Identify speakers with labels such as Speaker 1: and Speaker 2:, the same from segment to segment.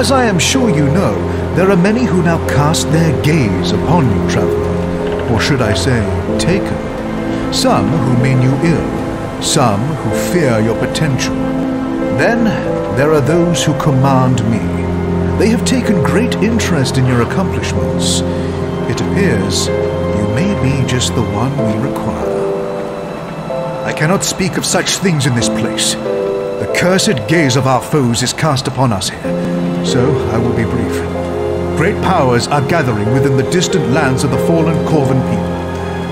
Speaker 1: As I am sure you know, there are many who now cast their gaze upon you, traveler, or should I say, taken. Some who mean you ill, some who fear your potential. Then there are those who command me. They have taken great interest in your accomplishments. It appears you may be just the one we require. I cannot speak of such things in this place. The cursed gaze of our foes is cast upon us here, so I will be brief. Great powers are gathering within the distant lands of the fallen Korvan people,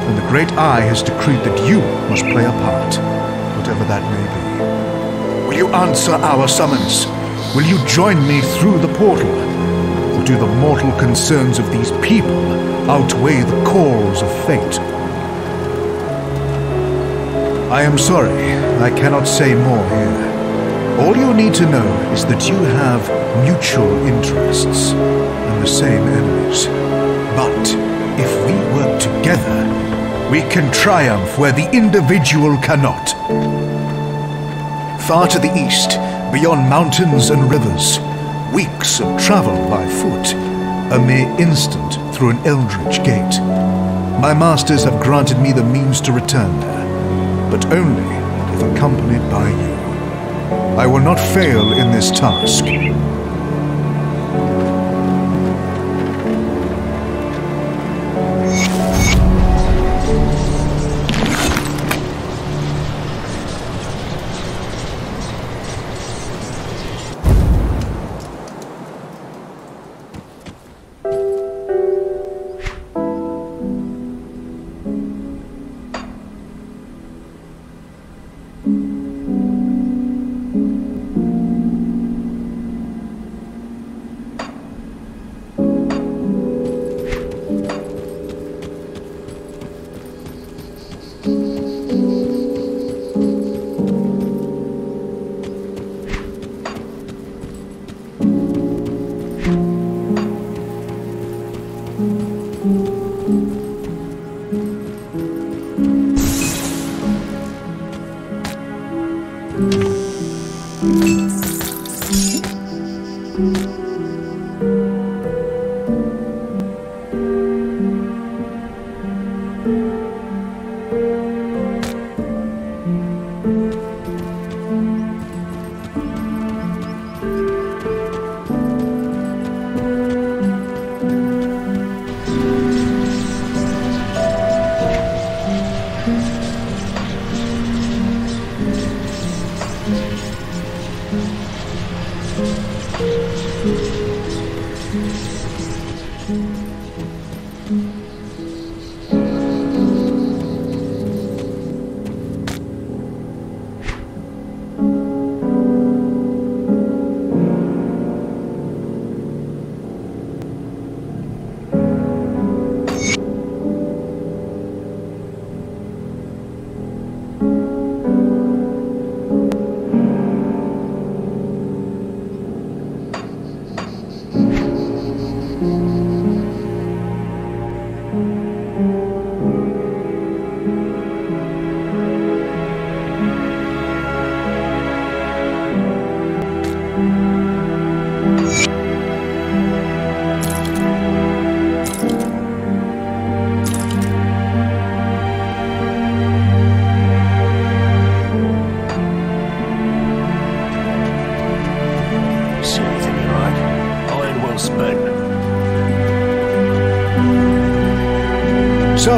Speaker 1: and the Great Eye has decreed that you must play a part, whatever that may be. Will you answer our summons? Will you join me through the portal? Or do the mortal concerns of these people outweigh the calls of fate? I am sorry, I cannot say more here. All you need to know is that you have mutual interests and the same enemies. But if we work together, we can triumph where the individual cannot. Far to the east, beyond mountains and rivers, weeks of travel by foot, a mere instant through an eldritch gate. My masters have granted me the means to return there, but only if accompanied by you. I will not fail in this task.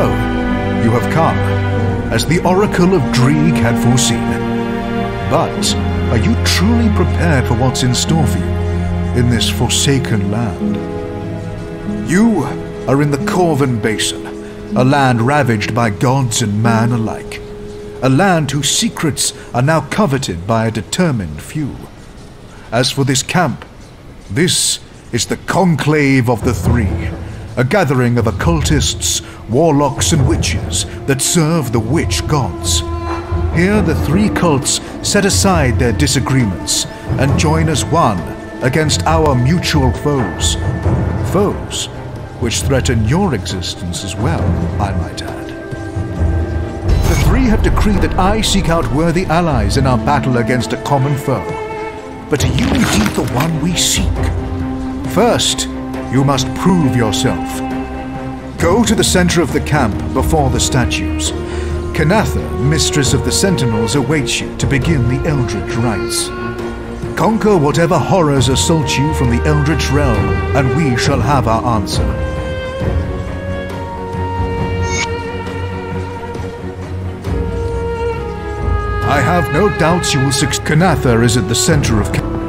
Speaker 2: You
Speaker 1: have come, as the Oracle of Dreeg had foreseen. But, are you truly prepared for what's in store for you in this forsaken land? You are in the Korvan Basin, a land ravaged by gods and man alike. A land whose secrets are now coveted by a determined few. As for this camp, this is the Conclave of the Three, a gathering of occultists, warlocks, and witches that serve the witch gods. Here, the three cults set aside their disagreements and join as one against our mutual foes. Foes which threaten your existence as well, I might add. The three have decreed that I seek out worthy allies in our battle against a common foe. but are you indeed the one we seek? First, you must prove yourself. Go to the center of the camp before the statues. Kanatha, mistress of the Sentinels, awaits you to begin the Eldritch rites. Conquer whatever horrors assault you from the Eldritch realm, and we shall have our answer. I have no doubts you will succeed. Kanatha is at the center of.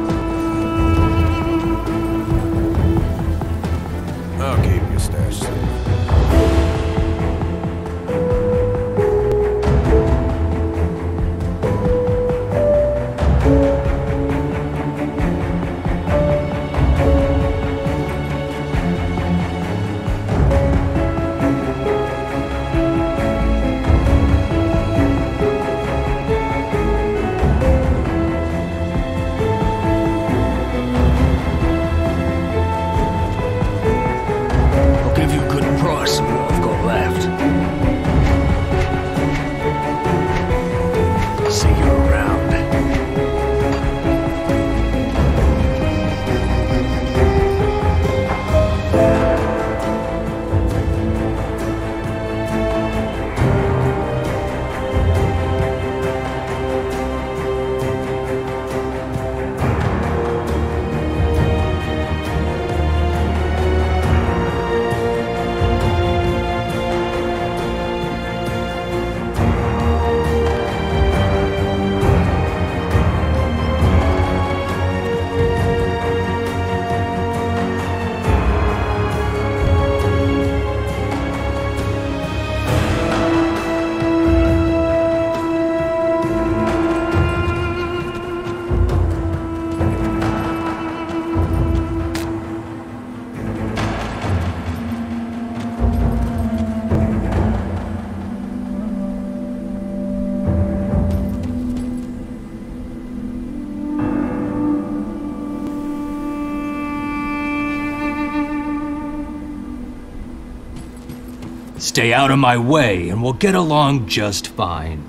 Speaker 3: Stay out of my way and we'll get along just fine.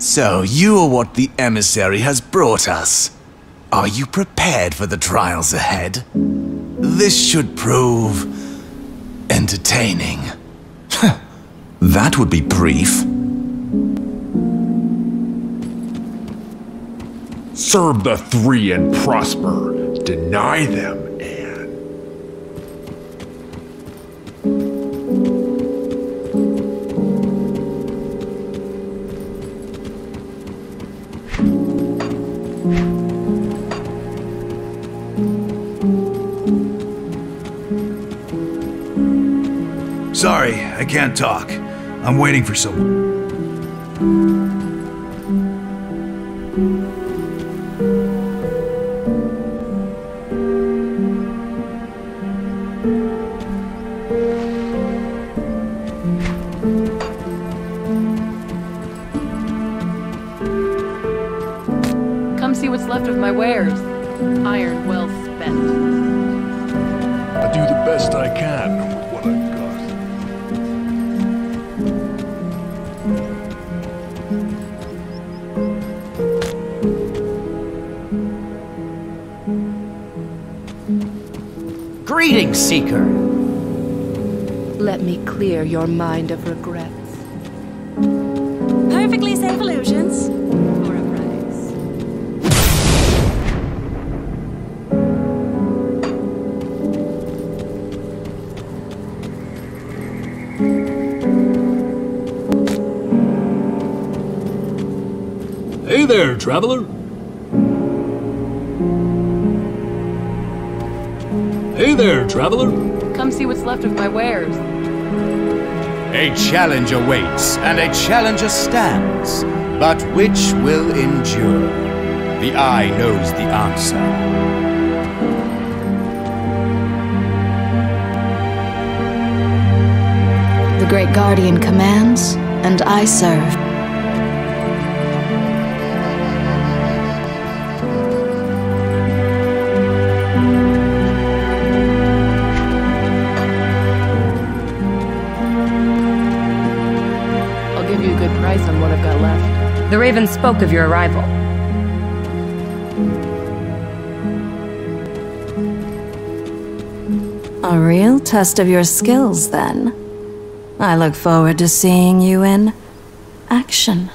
Speaker 4: So, you are what the emissary has brought us. Are you prepared for the trials ahead? This should prove entertaining. that would be brief.
Speaker 5: Serve the three and prosper. Deny them
Speaker 1: Sorry, I can't talk. I'm waiting for someone.
Speaker 6: Of regrets.
Speaker 7: Perfectly safe illusions.
Speaker 6: For a price.
Speaker 3: Hey there, traveler. Hey there, traveler.
Speaker 6: Come see what's left of my wares.
Speaker 4: A challenge awaits, and a challenger stands. But which will endure? The eye knows the answer.
Speaker 8: The Great Guardian commands, and I serve.
Speaker 7: The Raven spoke of your arrival.
Speaker 9: A real test of your skills, then. I look forward to seeing you in action.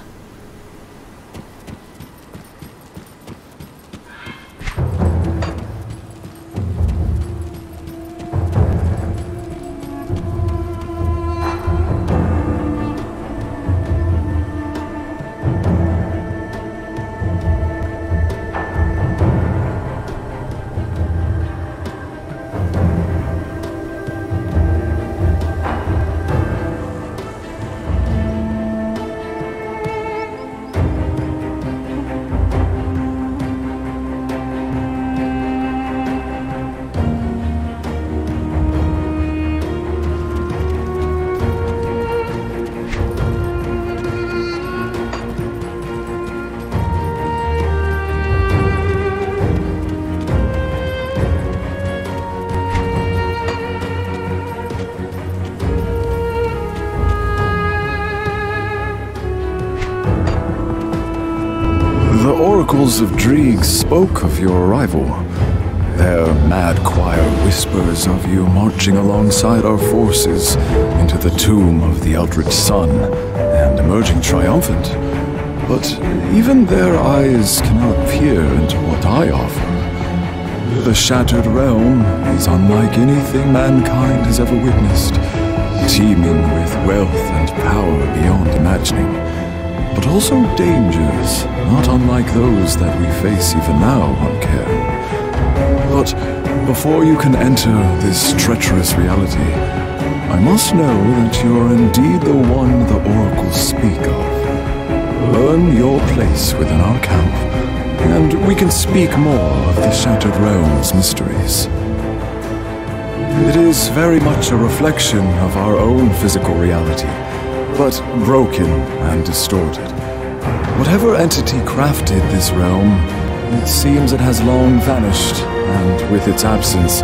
Speaker 2: Of Dreeg spoke of your arrival. Their mad choir whispers of you marching alongside our forces into the tomb of the Eldritch Sun and emerging triumphant. But even their eyes cannot peer into what I offer. The Shattered Realm is unlike anything mankind has ever witnessed, teeming with wealth and power beyond imagining but also dangers, not unlike those that we face even now on Cairn. But before you can enter this treacherous reality, I must know that you are indeed the one the oracles speak of. Earn your place within our camp, and we can speak more of the Shattered Realm's mysteries. It is very much a reflection of our own physical reality, but broken and distorted. Whatever entity crafted this realm, it seems it has long vanished, and with its absence,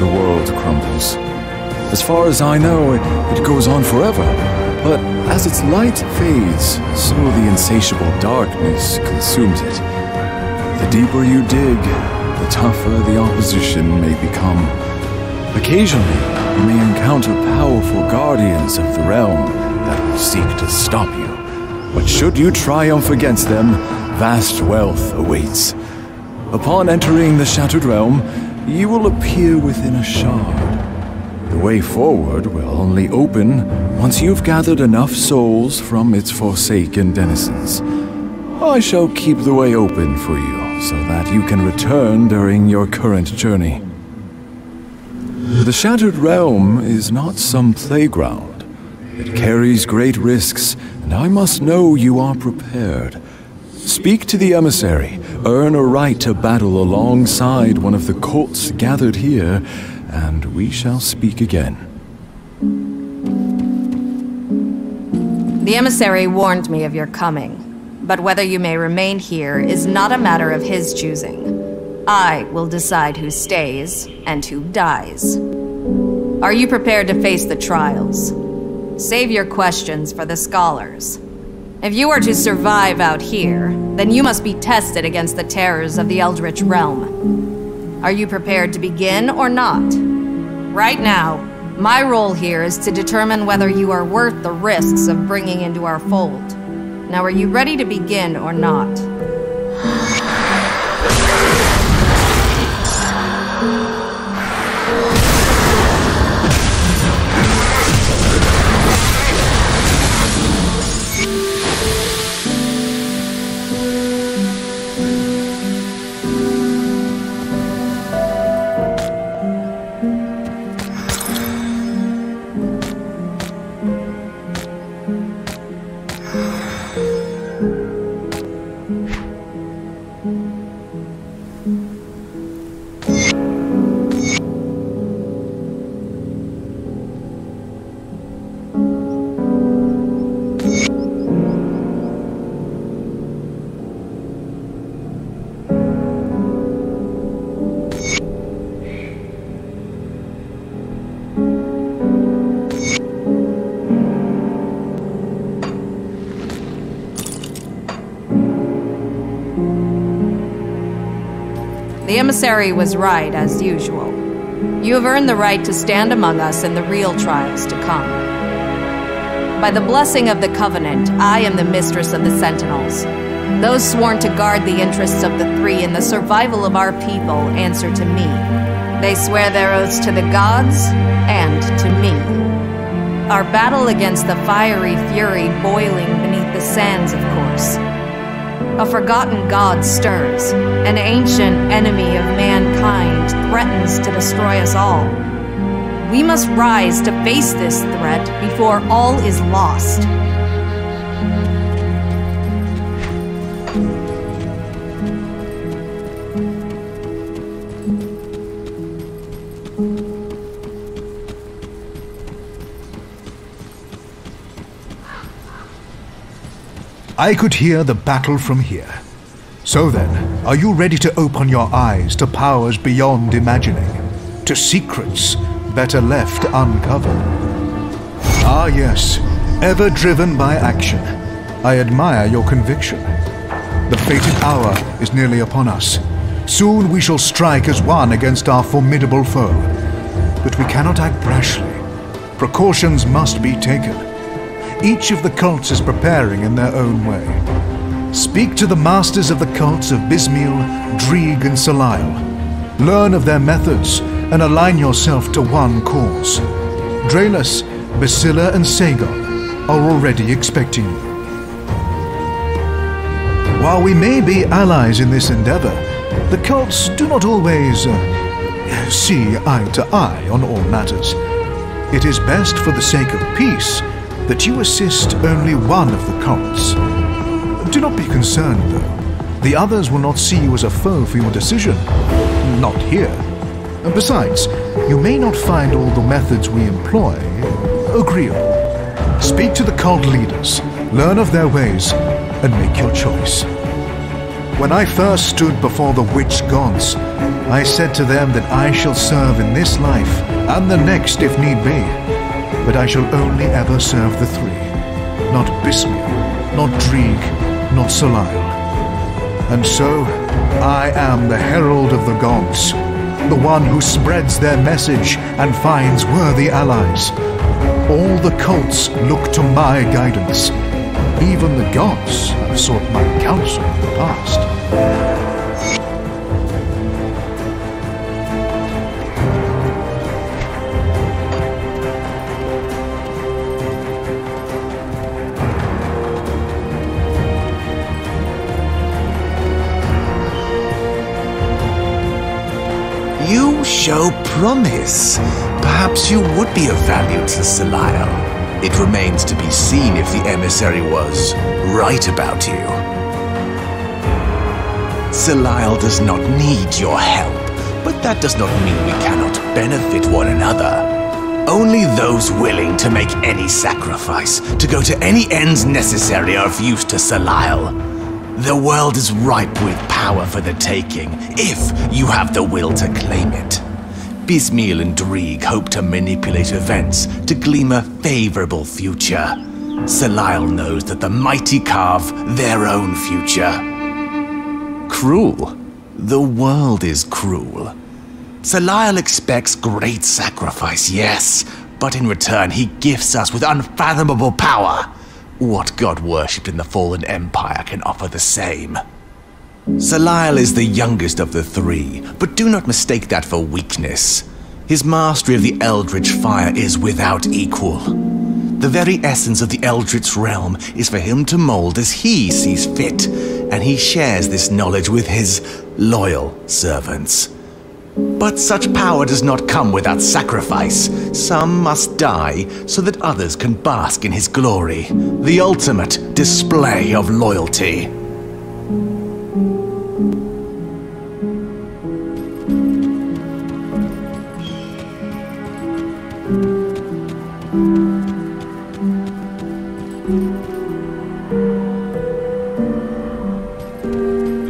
Speaker 2: the world crumbles. As far as I know, it, it goes on forever, but as its light fades, so the insatiable darkness consumes it. The deeper you dig, the tougher the opposition may become. Occasionally, you may encounter powerful guardians of the realm that will seek to stop you. But should you triumph against them, vast wealth awaits. Upon entering the Shattered Realm, you will appear within a shard. The way forward will only open once you've gathered enough souls from its forsaken denizens. I shall keep the way open for you so that you can return during your current journey. The Shattered Realm is not some playground. It carries great risks, and I must know you are prepared. Speak to the emissary, earn a right to battle alongside one of the cults gathered here, and we shall speak again.
Speaker 8: The emissary warned me of your coming, but whether you may remain here is not a matter of his choosing. I will decide who stays and who dies. Are you prepared to face the trials? Save your questions for the scholars. If you are to survive out here, then you must be tested against the terrors of the Eldritch Realm. Are you prepared to begin or not? Right now, my role here is to determine whether you are worth the risks of bringing into our fold. Now, are you ready to begin or not? The emissary was right, as usual.
Speaker 7: You have earned the right to stand among us in the real trials to come. By the blessing of the Covenant, I am the mistress of the Sentinels. Those sworn to guard the interests of the Three and the survival of our people answer to me. They swear their oaths to the gods and to me. Our battle against the fiery fury boiling beneath the sands, of course. A forgotten god stirs. An ancient enemy of mankind threatens to destroy us all. We must rise to face this threat before all is lost.
Speaker 1: I could hear the battle from here. So then, are you ready to open your eyes to powers beyond imagining? To secrets better left uncovered? Ah, yes, ever driven by action. I admire your conviction. The fated hour is nearly upon us. Soon we shall strike as one against our formidable foe. But we cannot act brashly. Precautions must be taken. Each of the cults is preparing in their own way. Speak to the masters of the cults of Bysmiel, Dreeg, and Solael. Learn of their methods and align yourself to one cause. Draelus, Basila, and Sagon are already expecting you. While we may be allies in this endeavor, the cults do not always uh, see eye to eye on all matters. It is best for the sake of peace that you assist only one of the cults. Do not be concerned, though. The others will not see you as a foe for your decision. Not here. And besides, you may not find all the methods we employ agreeable. Speak to the cult leaders, learn of their ways, and make your choice. When I first stood before the witch gods, I said to them that I shall serve in this life and the next if need be but I shall only ever serve the three. Not Bysmiel, not Dreeg, not Solael. And so, I am the herald of the gods, the one who spreads their message and finds worthy allies. All the cults look to my guidance. Even the gods have sought my counsel in the past.
Speaker 4: Show promise. Perhaps you would be of value to Solael. It remains to be seen if the emissary was right about you. Solael does not need your help, but that does not mean we cannot benefit one another. Only those willing to make any sacrifice, to go to any ends necessary are of use to Solael. The world is ripe with power for the taking, if you have the will to claim it. Bysmiel and Dreeg hope to manipulate events to glean a favorable future. Solael knows that the mighty carve their own future. Cruel. The world is cruel. Solael expects great sacrifice, yes, but in return he gifts us with unfathomable power. What god worshipped in the fallen empire can offer the same? Solael is the youngest of the three, but do not mistake that for weakness. His mastery of the Eldritch fire is without equal. The very essence of the Eldritch realm is for him to mold as he sees fit, and he shares this knowledge with his loyal servants. But such power does not come without sacrifice. Some must die so that others can bask in his glory. The ultimate display of loyalty.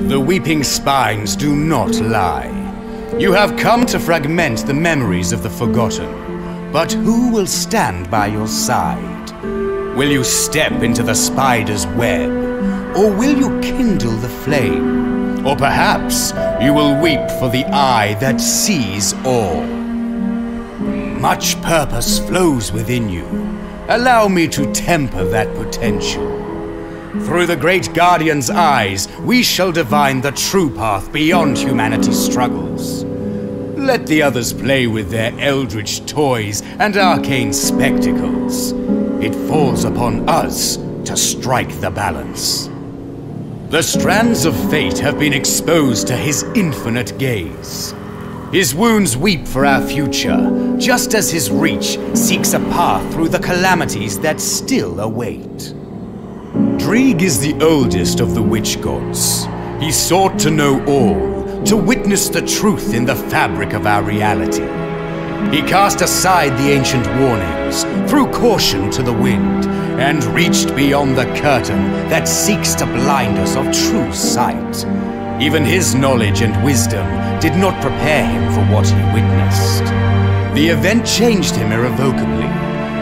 Speaker 10: The weeping spines do not lie. You have come to fragment the memories of the forgotten. But who will stand by your side? Will you step into the spider's web? Or will you kindle the flame? Or perhaps you will weep for the eye that sees all. Much purpose flows within you. Allow me to temper that potential. Through the great Guardian's eyes, we shall divine the true path beyond humanity's struggles. Let the others play with their eldritch toys and arcane spectacles. It falls upon us to strike the balance. The strands of fate have been exposed to his infinite gaze. His wounds weep for our future, just as his reach seeks a path through the calamities that still await. Dreeg is the oldest of the witch gods. He sought to know all, to witness the truth in the fabric of our reality. He cast aside the ancient warnings, threw caution to the wind, and reached beyond the curtain that seeks to blind us of true sight. Even his knowledge and wisdom did not prepare him for what he witnessed. The event changed him irrevocably,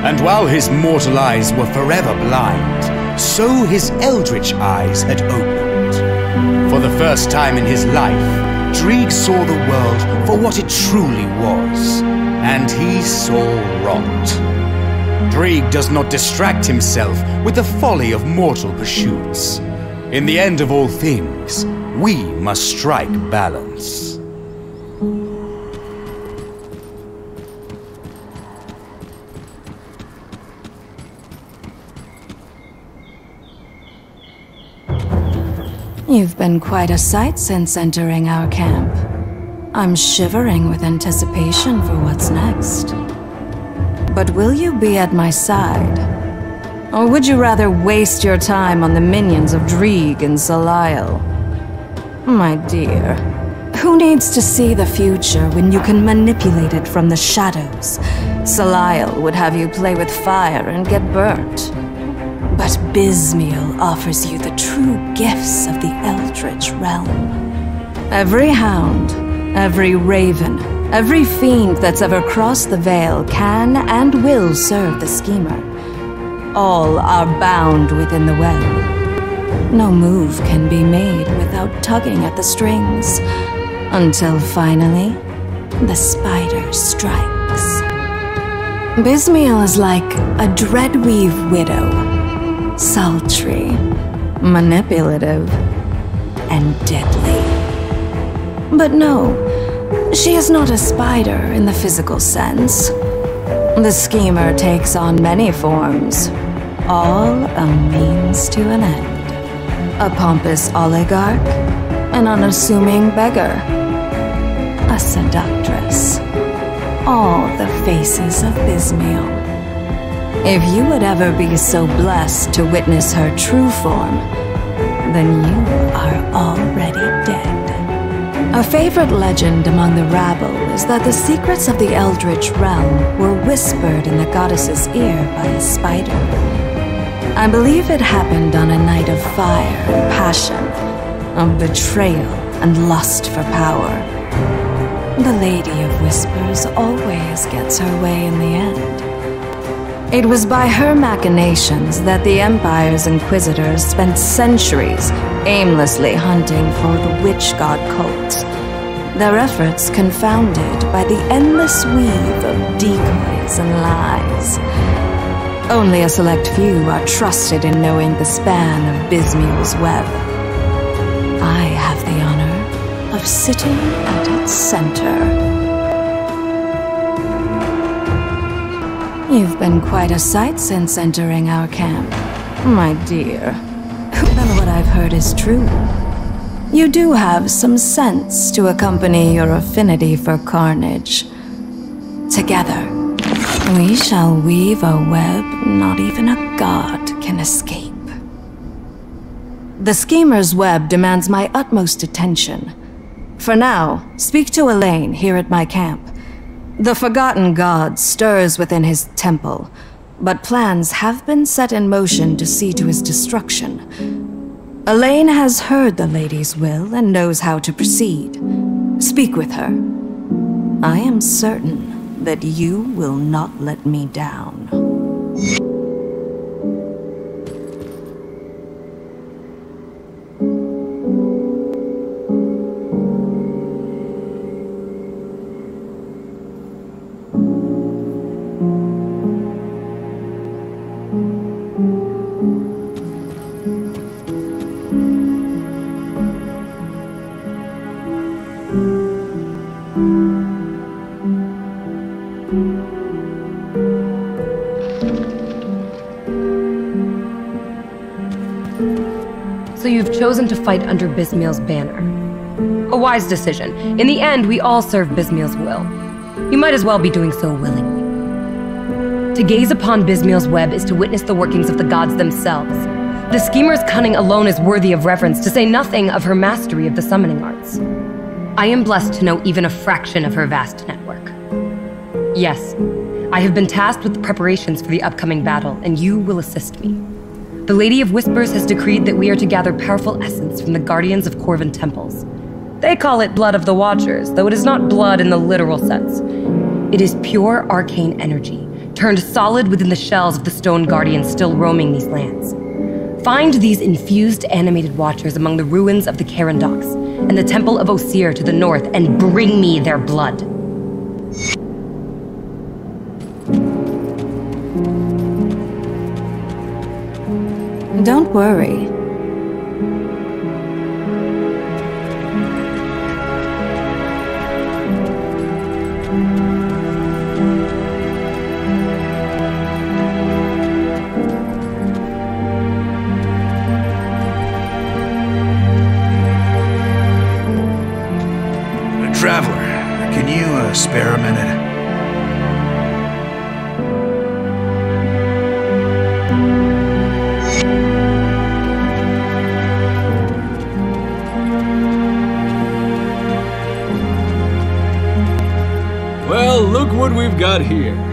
Speaker 10: and while his mortal eyes were forever blind, so his eldritch eyes had opened. For the first time in his life, Dreeg saw the world for what it truly was, and he saw rot. Dreeg does not distract himself with the folly of mortal pursuits. In the end of all things, we must strike balance.
Speaker 8: You've been quite a sight since entering our camp. I'm shivering with anticipation for what's next. But will you be at my side? Or would you rather waste your time on the minions of Dreeg and Solael? My dear, who needs to see the future when you can manipulate it from the shadows? Solael would have you play with fire and get burnt. But Bysmiel offers you the true gifts of the Eldritch realm. Every hound, every raven, every fiend that's ever crossed the Veil can and will serve the Schemer. All are bound within the web. No move can be made without tugging at the strings, until finally, the spider strikes. Bysmiel is like a Dreadweave widow sultry, manipulative, and deadly. But no, she is not a spider in the physical sense. The schemer takes on many forms, all a means to an end. A pompous oligarch, an unassuming beggar, a seductress. All the faces of Bysmiel. If you would ever be so blessed to witness her true form, then you are already dead. A favorite legend among the rabble is that the secrets of the Eldritch realm were whispered in the goddess's ear by a spider. I believe it happened on a night of fire and passion, of betrayal and lust for power. The Lady of Whispers always gets her way in the end. It was by her machinations that the Empire's Inquisitors spent centuries aimlessly hunting for the witch god cults, their efforts confounded by the endless weave of decoys and lies. Only a select few are trusted in knowing the span of Bysmiel's web. I have the honor of sitting at its center. You've been quite a sight since entering our camp, my dear. Then what I've heard is true. You do have some sense to accompany your affinity for carnage. Together, we shall weave a web not even a god can escape. The schemer's web demands my utmost attention. For now, speak to Elaine here at my camp. The Forgotten God stirs within his temple, but plans have been set in motion to see to his destruction. Elaine has heard the lady's will and knows how to proceed. Speak with her. I am certain that you will not let me down.
Speaker 11: Chosen to fight under Bysmiel's banner. A wise decision. In the end, we all serve Bysmiel's will. You might as well be doing so willingly. To gaze upon Bysmiel's web is to witness the workings of the gods themselves. The schemer's cunning alone is worthy of reverence, to say nothing of her mastery of the summoning arts. I am blessed to know even a fraction of her vast network. Yes, I have been tasked with the preparations for the upcoming battle, and you will assist me. The Lady of Whispers has decreed that we are to gather powerful essence from the guardians of Korvan temples. They call it Blood of the Watchers, though it is not blood in the literal sense. It is pure arcane energy, turned solid within the shells of the stone guardians still roaming these lands. Find these infused animated watchers among the ruins of the Carandox and the Temple of Osyr to the north and bring me their blood.
Speaker 8: Don't worry.
Speaker 1: Traveler, can you uh, spare a minute?
Speaker 3: What we've got here.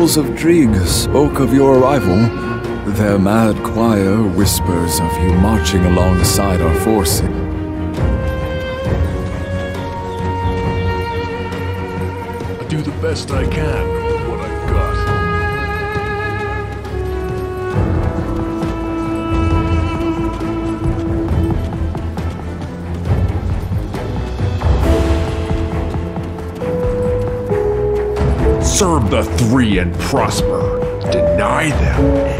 Speaker 2: The oracles of Dreeg spoke of your arrival. Their mad choir whispers of you marching alongside our forces.
Speaker 5: I do the best I can Serve the three and prosper. Deny them,